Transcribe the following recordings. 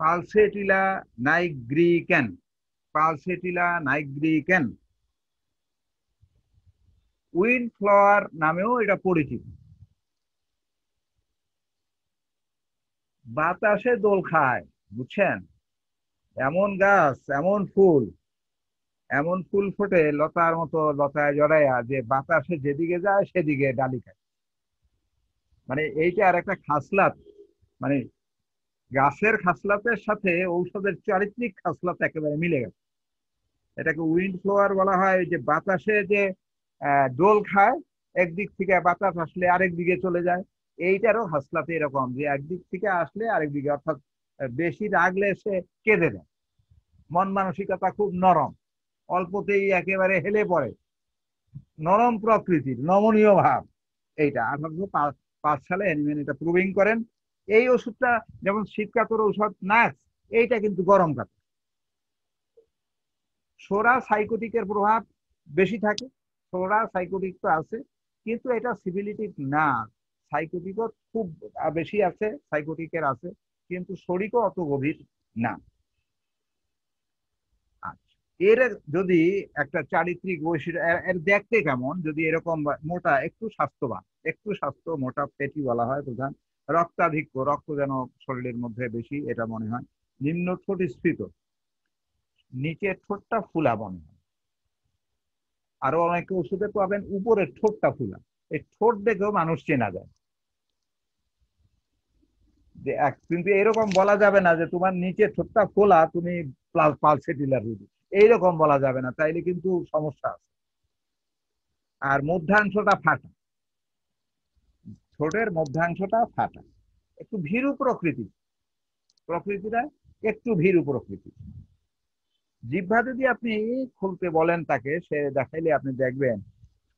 Pulsatilla nigricans Pulsatilla nigricans. Wind flower নামেও এটা পরিচিত। বাতাসে দোল খায়, বুঝছেন? এমন গাছ, এমন ফুল এমন ফুল ফোটে লতার মতো, লতায় জড়াইয়া যে বাতাসে যেদিকে যায় সেদিকে ডালি খায়। মানে এইটা আর একটা খাসলাত মানে গাছের খাসলাতের সাথে ঔষধের চারিত্রিক খাসলাত একেবারে মিলে গেছে। এটাকে উইন্ড ফ্লোয়ার বলা হয় যে বাতাসে যে দোল খায়, একদিক থেকে বাতাস আসলে আরেক দিকে চলে যায়। এইটারও হাসলাতে এরকম যে, একদিক থেকে আসলে আরেক দিকে, অর্থাৎ বেশি রাগলে সে কেঁদে দেয়। মন মানসিকতা খুব নরম, অল্পতেই একেবারে হেলে পড়ে। নরম প্রকৃতির, নমনীয় ভাব, এইটা। আঠারোশো পাঁচ সালে অ্যানিমেন এটা প্রুভিং করেন। এই ওষুধটা যেমন শীতকাতর ঔষধ নাক্স এইটা কিন্তু গরম কাতর। সোরা সাইকোটিকের প্রভাব বেশি থাকে, সোরা সাইকোটিক তো আছে, কিন্তু এটা সিভিলিটিক না। সাইকোটিকও খুব বেশি আছে, সাইকোটিকের আছে, কিন্তু শরীরও অত গভীর না। আচ্ছা এর যদি একটা চারিত্রিক বৈশিষ্ট্য, এর দেখতে কেমন? যদি এরকম মোটা, একটু স্বাস্থ্যবান, একটু স্বাস্থ্য মোটা পেটি বলা হয় প্রধান। রক্তাধিক্য রক্ত যেন শরীরের মধ্যে বেশি, এটা মনে হয়। নিম্ন ঠোঁট স্ফীত। নিচের ঠোঁটটা ফুলা মনে হয়। আরও অনেকে ওষুধে পাবেন উপরের ঠোঁটটা ফুলা। এই ঠোঁট দেখেও মানুষ চেনা যায়। যে কিন্তু এরকম বলা যাবে না যে তোমার নিচে ঠোঁটটা ফোলা, তুমি পালসেটিলার রুগী এইরকম বলা যাবে না, তাইলে কিন্তু সমস্যা আছে। আর মধ্যাংশটা ফাটা। ঠোঁটের মধ্যাংশটা ফাটা। একটু ভীরু প্রকৃতি। প্রকৃতিটা একটু ভীরু প্রকৃতি। জিহ্বা যদি আপনি খুলতে বলেন তাকে, সে দেখাইলে আপনি দেখবেন,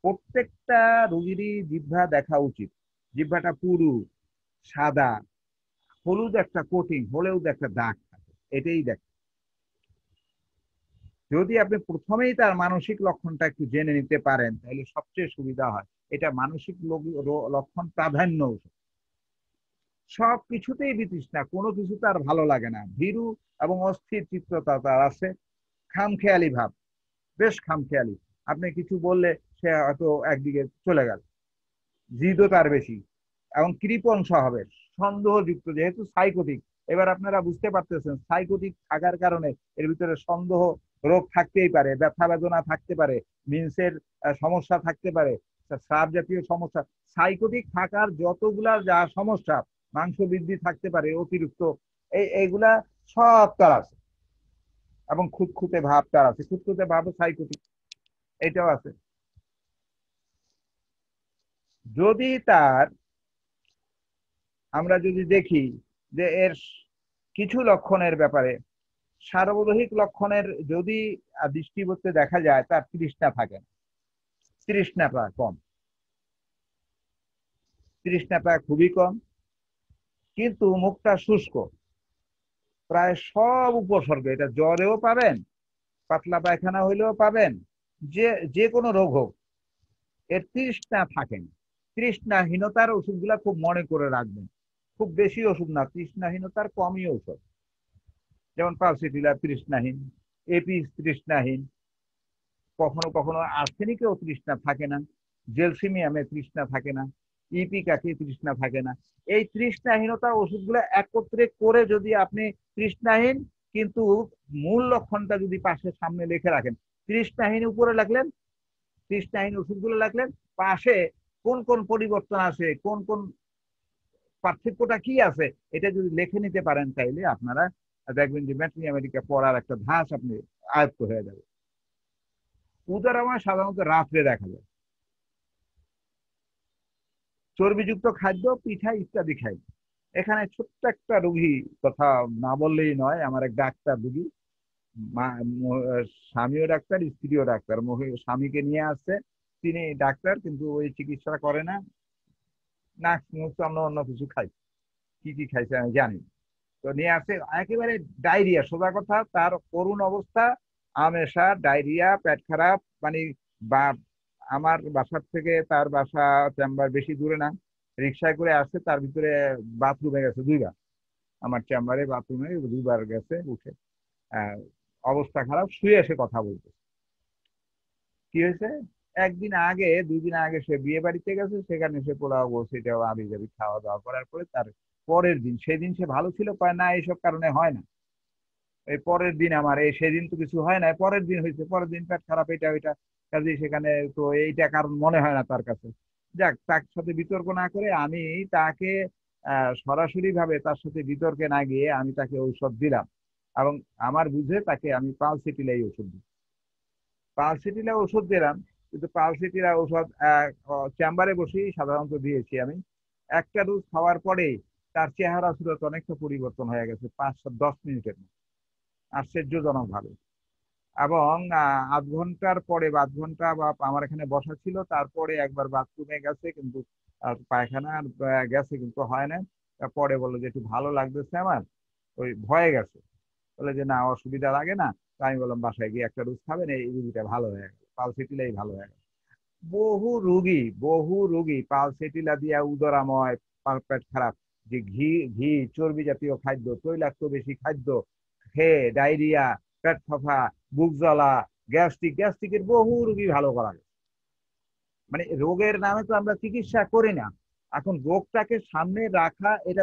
প্রত্যেকটা রুগীরই জিহ্বা দেখা উচিত। জিহ্বাটা পুরু, সাদা, হলুদ একটা কোটিং, হলেও একটা দাগ থাকে। এটাই দেখ যদি আপনি প্রথমেই তার মানসিক লক্ষণটা একটু জেনে নিতে পারেন, তাহলে সবচেয়ে সুবিধা হয়। এটা মানসিক লক্ষণ প্রাধান্য সব কিছুতেই বিতৃষ্ণা, কোনো কিছু তার ভালো লাগে না। ভীরু এবং অস্থির চিত্রতা তার আছে, খামখেয়ালি ভাব, বেশ খামখেয়ালি। আপনি কিছু বললে সে হয়তো একদিকে চলে গেল। জিদও তার বেশি এবং কৃপণ স্বভাবের, সন্দেহযুক্ত, যেহেতু সাইকোটিক এবার আপনারা বুঝতে পারতেছেন সাইকোটিক থাকার কারণে এর ভিতরে সন্দেহ রোগ থাকতেই পারে, ব্যথা বেদনা থাকতে পারে মিন্সের সমস্যা থাকতে পারে স্রাব জাতীয় সমস্যা সাইকোটিক থাকার যতগুলা যা সমস্যা, মাংস বৃদ্ধি থাকতে পারে, অতিরিক্ত, এই, এইগুলা সব তার আছে। এবং খুঁতখুঁতে ভাব তার আছে, খুঁতখুঁতে ভাবও সাইকোটিক এটাও আছে। যদি তার, আমরা যদি দেখি যে এর কিছু লক্ষণের ব্যাপারে সার্বদহিক লক্ষণের যদি দৃষ্টিবর্তে দেখা যায়, তার তৃষ্ণা থাকে তৃষ্ণাটা কম। তৃষ্ণাটা খুবই কম। কিন্তু মুখটা শুষ্ক। প্রায় সব উপসর্গ, এটা জ্বরেও পাবেন, পাতলা পায়খানা হইলেও পাবেন, যে যে কোনো রোগ হোক, এর তৃষ্ণা থাকেন তৃষ্ণাহীনতার ওষুধগুলা খুব মনে করে রাখবেন। খুব বেশি ওষুধ না, তৃষ্ণাহীনতার কমই ঔষধ। যেমন পালসিটিলা তৃষ্ণাহীন এপিস তৃষ্ণাহীন, কখনো কখনো আর্সেনিকেও তৃষ্ণা থাকে না, জেলসিমিয়ামে তৃষ্ণা থাকে না ইপিকাকে তৃষ্ণা থাকে না। এই তৃষ্ণাহীনতা ওষুধগুলো একত্রে করে যদি আপনি তৃষ্ণাহীন, কিন্তু মূল লক্ষণটা যদি পাশে সামনে লিখে রাখেন, তৃষ্ণাহীন উপরে লাগলেন, তৃষ্ণাহীন ওষুধগুলো লাগলেন, পাশে কোন কোন পরিবর্তন আছে, কোন কোন পার্থক্যটা কি আছে, এটা যদি লিখে নিতে পারেন তাইলে আপনারা দেখবেন যে ম্যাট্রি আমেরিকা পড়ার একটা ধাস আপনি আয়ত্ত হয়ে যাবে। উদারাময় সাধারণত রাত্রে দেখা যায়। চর্বিযুক্ত খাদ্য, পিঠা ইত্যাদি খাই এখানে ছোট্ট একটা রুগী কথা না বললেই নয়, আমার এক ডাক্তার রুগী স্বামীও ডাক্তার, স্ত্রীও ডাক্তার। স্বামীকে নিয়ে আসছে, তিনি ডাক্তার, কিন্তু ওই চিকিৎসা করে না। নাক মুখ আমরা অন্য কিছু খাই। কি কি খাইছে আমি জানি তো নিয়ে আসে, একেবারে ডায়রিয়া, সোজা কথা, তার করুণ অবস্থা, আমেশা, ডায়রিয়া, পেট খারাপ মানে বা, আমার বাসার থেকে তার বাসা চেম্বার বেশি দূরে না, রিক্সায় করে আসছে তার ভিতরে বাথরুমে গেছে দুইবার। আমার চেম্বারে বাথরুমে দুইবার গেছে, উঠে। অবস্থা খারাপ, শুয়ে এসে কথা বলতে কি হয়েছে? একদিন আগে, দুই দিন আগে সে বিয়ে বাড়িতে গেছে, সেখানে সে পোলাও সেটাও আবি যাবি খাওয়া দাওয়া করার পরে তার পরের দিন। সেদিন সে ভালো ছিল, কয়, না এইসব কারণে হয় না। এই পরের দিন আমার, এই সেদিন তো কিছু হয় না পরের দিন হয়েছে, পরের দিন পেট খারাপ, এটা, ওইটা। কাজে সেখানে তো এইটা কারণ মনে হয় না তার কাছে। যাক, তার সাথে বিতর্ক না করে আমি তাকে সরাসরি ভাবে তার সাথে বিতর্কে না গিয়ে আমি তাকে ঔষধ দিলাম। এবং আমার বুঝে তাকে আমি পালসিটিলাই ওষুধ দিই। পালসিটিলা ওষুধ দিলাম, কিন্তু পালসিটিলা ওষুধ চেম্বারে বসেই সাধারণত দিয়েছি আমি। একটা ডোজ খাওয়ার পরেই তার চেহারা সুরত অনেকটা পরিবর্তন হয়ে গেছে পাঁচ, দশ মিনিটের মধ্যে। আশ্চর্যজনক ভাবে। এবং আধ ঘণ্টার পরে আধ ঘণ্টা বা আমার এখানে বসা ছিল, তারপরে একবার বাথরুমে গেছে কিন্তু পায়খানা গেছে কিন্তু হয় না পরে বলল যে, একটু ভালো লাগতেছে আমার। ওই ভয়ে গেছে। বলে যে, না, অসুবিধা লাগে না। আমি বললাম, বাসায় গিয়ে একটা রুজ খাবেন, এই রুগীটা ভালো হয়ে গেল। পালসেটিলাই ভালো হয়ে গেল। বহু রুগী বহু রুগী পালসেটিলা দিয়া উদরাময় পেট খারাপ। যে ঘি ঘি, চর্বি জাতীয় খাদ্য, তৈলাক্ত বেশি খাদ্য খেয়ে ডায়রিয়া, পেট ফাফা বুক জ্বলা, গ্যাস্ট্রিক, গ্যাস্ট্রিকের বহু রুগী ভালো করা গেছে মানে রোগের নামে তো আমরা চিকিৎসা করি না। এখন রোগটাকে সামনে রাখা, এটা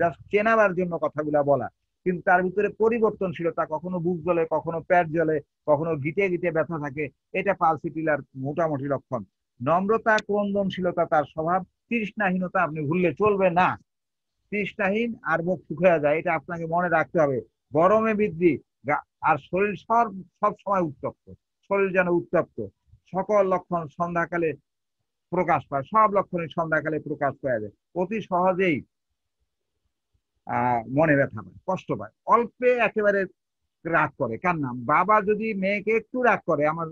জাস্ট চেনাবার জন্য কথাগুলা বলা। কিন্তু তার ভিতরে পরিবর্তনশীলতা, কখনো বুক জ্বলে, কখনো পেট জ্বলে, কখনো গিটে গিটে ব্যথা থাকে, এটা পালসিটিলার মোটামুটি লক্ষণ। নম্রতা, ক্রন্দনশীলতা, তার স্বভাব, তৃষ্ণাহীনতা, আপনি ভুললে চলবে না। তৃষ্ণাহীন আর মুখ শুকিয়ে যায়, এটা আপনাকে মনে রাখতে হবে। গরমে বৃদ্ধি আর শরীর সব সব সময় উত্তপ্ত, শরীর যেন উত্তপ্ত। সকল লক্ষণ সন্ধ্যাকালে প্রকাশ পায়, সব লক্ষণই সন্ধ্যাকালে প্রকাশ পাওয়া যায় অতি সহজেই মনে ব্যথা পায়, কষ্ট পায়। অল্পে একেবারে রাগ করে কার নাম বাবা যদি মেয়েকে একটু রাগ করে, আমার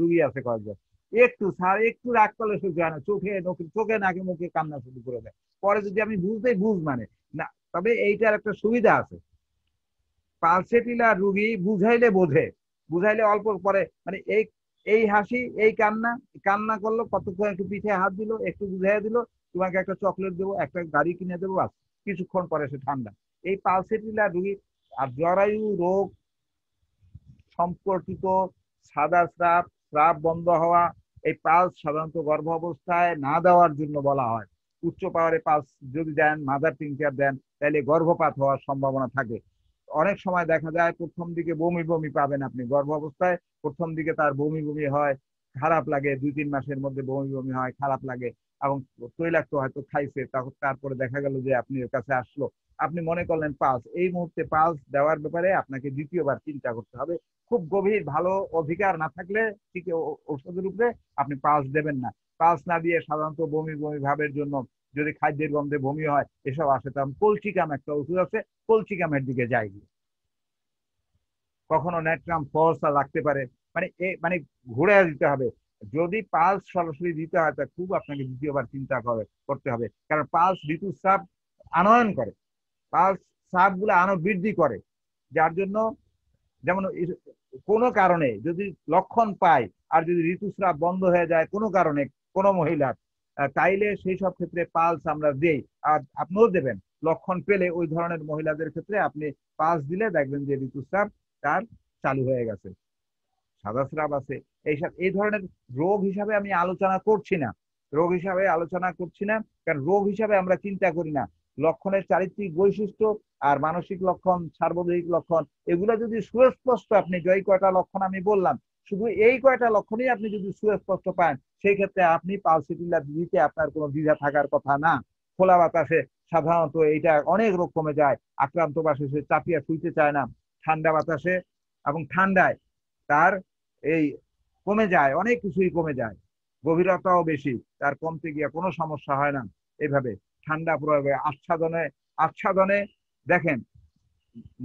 রুগী আছে কয়েকজন একটু স্যার একটু রাগ করলে সহ্য হয় না। চোখে চোখে নাকে মুখে কান্না শুরু করে দেয়। পরে যদি আমি বুঝতেই, বুঝ মানে না, তবে এইটার একটা সুবিধা আছে। পালসেটিলা রুগী বুঝাইলে বোঝে। বুঝাইলে অল্প পরে মানে এই এই হাসি, এই কান্না কান্না করল, কতক্ষণ একটু পিঠে হাত দিল, একটু বুঝাই দিল, তোমাকে একটা চকলেট দেবো, একটা গাড়ি কিনে দেবো, বাস। কিছুক্ষণ পরে সে ঠান্ডা। এই পালসেটিলা রুগী আর জরায়ু রোগ সম্পর্কিত সাদা স্রাব স্রাব বন্ধ হওয়া এই পালস সাধারণত গর্ভ অবস্থায় না দেওয়ার জন্য বলা হয়। উচ্চ পাওয়ারে পালস যদি দেন মাদার টিংচার দেন, তাহলে গর্ভপাত হওয়ার সম্ভাবনা থাকে। অনেক সময় দেখা যায় প্রথম দিকে বমি বমি পাবেন আপনি। গর্ভ অবস্থায় প্রথম দিকে তার বমি বমি হয়, খারাপ লাগে, দুই তিন মাসের মধ্যে বমি বমি হয়, খারাপ লাগে এবং তৈলাক্ত হয়তো খাইছে তারপরে দেখা গেল যে আপনি এর কাছে আসলো। আপনি মনে করলেন পালস, এই মুহূর্তে পালস দেওয়ার ব্যাপারে আপনাকে দ্বিতীয়বার চিন্তা করতে হবে। খুব গভীর ভালো অধিকার না থাকলে ঠিক ঔষধের উপরে আপনি পালস দেবেন না। পালস না দিয়ে সাধারণত বমি বমি ভাবের জন্য যদি খাদ্যের গন্ধে বমি হয়, এসব আসে তখন কলচিকাম একটা ওষুধ আছে কলচিকামের দিকে যাই। কখনো নেট্রাম ফলসা লাগতে পারে। মানে এ মানে ঘুরে দিতে হবে। যদি পালস সরাসরি দিতে হয়, তা খুব আপনাকে দ্বিতীয়বার চিন্তা করে, করতে হবে। কারণ পালস ঋতুস্রাব আনয়ন করে। পালস স্রাবগুলো আনো বৃদ্ধি করে। যার জন্য যেমন কোনো কারণে যদি লক্ষণ পায় আর যদি ঋতুস্রাব বন্ধ হয়ে যায় কোনো কারণে কোনো মহিলার তাইলে সেই সব ক্ষেত্রে পালস আমরা দেই। আর আপনিও দেবেন। লক্ষণ পেলে ওই ধরনের মহিলাদের ক্ষেত্রে আপনি পালস দিলে দেখবেন যে ঋতুস্রাব তার চালু হয়ে গেছে। সাদা স্রাব আছে। এইসব, এই ধরনের রোগ হিসাবে আমি আলোচনা করছি না। রোগ হিসাবে আলোচনা করছি না। কারণ রোগ হিসাবে আমরা চিন্তা করি না। লক্ষণের চারিত্রিক বৈশিষ্ট্য আর মানসিক লক্ষণ সার্বজনীক লক্ষণ, এগুলো যদি সুস্পষ্ট আপনি জয় কয়টা লক্ষণ আমি বললাম, শুধু এই কয়টা লক্ষণই আপনি যদি সুস্পষ্ট পান, সেই ক্ষেত্রে আপনি পালসিটিলা দিতে আপনার কোনো দ্বিধা থাকার কথা না। খোলা বাতাসে সাধারণত এইটা অনেক রোগ কমে যায়, আক্রান্ত বাসে সে চাপিয়া শুইতে চায় না। ঠান্ডা বাতাসে এবং ঠান্ডায় তার এই কমে যায়, অনেক কিছুই কমে যায়। গভীরতাও বেশি, তার কমতে গিয়ে কোনো সমস্যা হয় না এইভাবে ঠান্ডা প্রয়োগে আচ্ছাদনে আচ্ছাদনে দেখেন,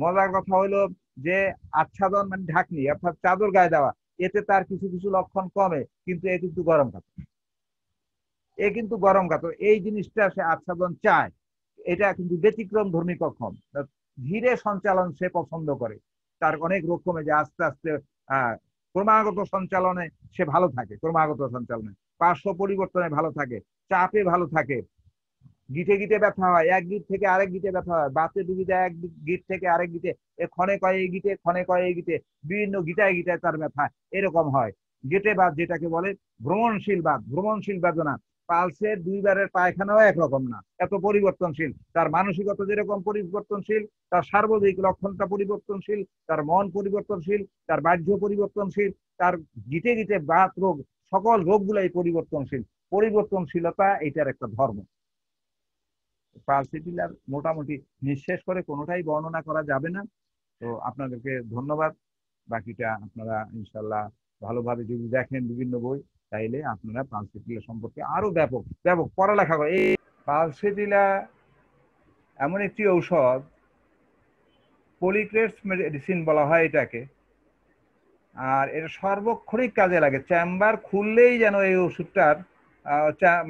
মজার কথা হলো যে আচ্ছাদন মানে ঢাকনি, অর্থাৎ চাদর গায়ে দেওয়া, এতে তার কিছু কিছু লক্ষণ কমে, কিন্তু এ কিন্তু গরম কাতর। এ কিন্তু গরম কাতর। এই জিনিসটা সে আচ্ছাদন চায়। এটা কিন্তু ব্যতিক্রম ধর্মী কখন ধীরে সঞ্চালন সে পছন্দ করে। তার অনেক রোগ কমে আস্তে আস্তে ক্রমাগত সঞ্চালনে সে ভালো থাকে, ক্রমাগত সঞ্চালনে। পার্শ্ব পরিবর্তনে ভালো থাকে, চাপে ভালো থাকে। গিটে গিটে ব্যথা হয়, এক গিট থেকে আরেক গিটে ব্যথা হয়, বাতে ডুবি এক গিট থেকে আরেক গিটে, এ ক্ষণে কয় এই গিটে, ক্ষণে কয় এই গিটে, বিভিন্ন গিটায় গিটায় তার ব্যথা এরকম হয়। গেটে বাদ যেটাকে বলে ভ্রমণশীল বাদ, ভ্রমণশীল বেদনা। পালসের দুইবারের পায়খানাও একরকম না, এত পরিবর্তনশীল। তার মানসিকতা যেরকম পরিবর্তনশীল, তার সার্বজনীন লক্ষণটা পরিবর্তনশীল, তার মন পরিবর্তনশীল, তার বাহ্য পরিবর্তনশীল, তার গিটে গিটে বাত রোগ, সকল রোগগুলাই পরিবর্তনশীল। পরিবর্তনশীলতা, এটার একটা ধর্ম। পালসিটিলার মোটামুটি নিঃশেষ করে কোনোটাই বর্ণনা করা যাবে না। তো আপনাদেরকে ধন্যবাদ। বাকিটা আপনারা ইনশাল্লাহ ভালোভাবে যদি দেখেন বিভিন্ন বই, তাইলে আপনারা পালসিটিলা সম্পর্কে আরও ব্যাপক ব্যাপক পড়ালেখা করে এই পালসিটিলা এমন একটি ঔষধ, পলিক্রেটস মেডিসিন বলা হয় এটাকে, আর এটা সর্বক্ষণিক কাজে লাগে। চেম্বার খুললেই যেন এই ওষুধটার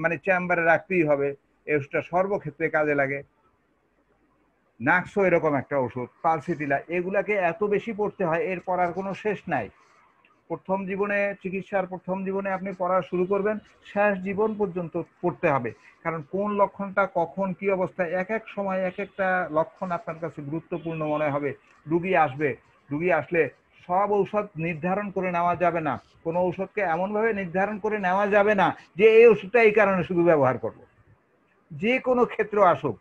মানে চেম্বারে রাখতেই হবে। ওষুধটা সর্বক্ষেত্রে কাজে লাগে। নাক্সো এরকম একটা ওষুধ, পালসিটিলা, এগুলাকে এত বেশি পড়তে হয়, এর পড়ার কোনো শেষ নাই। প্রথম জীবনে চিকিৎসার প্রথম জীবনে আপনি পড়া শুরু করবেন, শেষ জীবন পর্যন্ত পড়তে হবে। কারণ কোন লক্ষণটা, কখন, কি অবস্থায় এক এক সময়, এক একটা লক্ষণ আপনার কাছে গুরুত্বপূর্ণ মনে হবে। রুগী আসবে, রুগী আসলে সব ঔষধ নির্ধারণ করে নেওয়া যাবে না। কোনো ঔষধকে এমনভাবে নির্ধারণ করে নেওয়া যাবে না যে এই ওষুধটা এই কারণে শুধু ব্যবহার করব। যে কোনো ক্ষেত্র আসুক,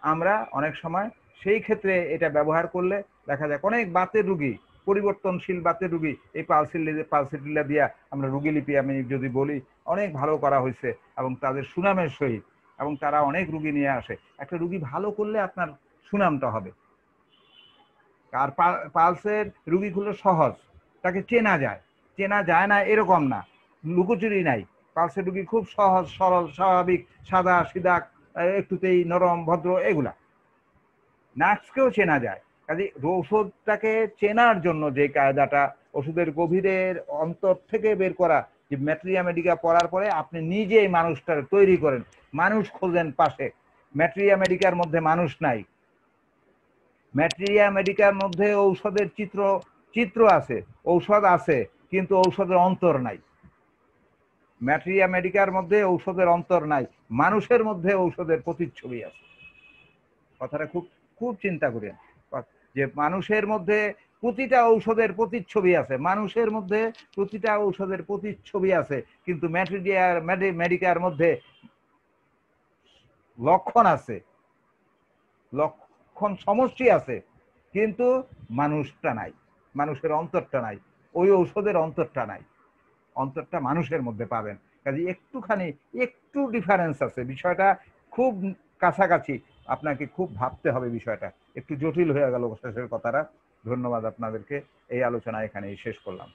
আমরা অনেক সময় সেই ক্ষেত্রে এটা ব্যবহার করলে দেখা যায় অনেক বাতের রুগী, পরিবর্তনশীল বাতের রুগী, এই পালসিল পালসিটিলা দিয়া আমরা রুগী লিপি আমি যদি বলি, অনেক ভালো করা হয়েছে এবং তাদের সুনামের সহিত এবং তারা অনেক রুগী নিয়ে আসে। একটা রুগী ভালো করলে আপনার সুনামটা হবে। আর পালসের রুগীগুলো সহজ, তাকে চেনা যায়। চেনা যায় না এরকম না। লুকোচুরি নাই। পালসের রুগী খুব সহজ, সরল, স্বাভাবিক, সাদা সিদা একটুতেই নরম, ভদ্র, এগুলা। নার্সকেও চেনা যায়। কাজে ঔষধটাকে চেনার জন্য যে কায়দাটা, ওষুধের গভীরের অন্তর থেকে বের করা, যে ম্যাট্রিয়া মেডিকা পড়ার পরে আপনি নিজেই মানুষটা তৈরি করেন। মানুষ খোঁজেন পাশে। ম্যাট্রিয়া মেডিকার মধ্যে মানুষ নাই। ম্যাট্রিয়া মেডিকার মধ্যে ঔষধের চিত্র চিত্র আছে, ঔষধ আছে, কিন্তু ঔষধের অন্তর নাই। ম্যাট্রিয়া মেডিকার মধ্যে ঔষধের অন্তর নাই, মানুষের মধ্যে ঔষধের প্রতিচ্ছবি আছে। কথাটা খুব খুব চিন্তা করেন। যে মানুষের মধ্যে প্রতিটা ঔষধের প্রতিচ্ছবি আছে, মানুষের মধ্যে প্রতিটা ঔষধের প্রতিচ্ছবি আছে, কিন্তু ম্যাটেরিয়ার মেডিকার মধ্যে লক্ষণ আছে, লক্ষণ সমষ্টি আছে, কিন্তু মানুষটা নাই, মানুষের অন্তরটা নাই, ওই ঔষধের অন্তরটা নাই। অন্তরটা মানুষের মধ্যে পাবেন। কাজে একটুখানি, একটু ডিফারেন্স আছে। বিষয়টা খুব কাছাকাছি। আপনাকে খুব ভাবতে হবে বিষয়টা। একটু জটিল হয়ে গেল শেষের কথাটা। ধন্যবাদ আপনাদেরকে। এই আলোচনা এখানেই শেষ করলাম।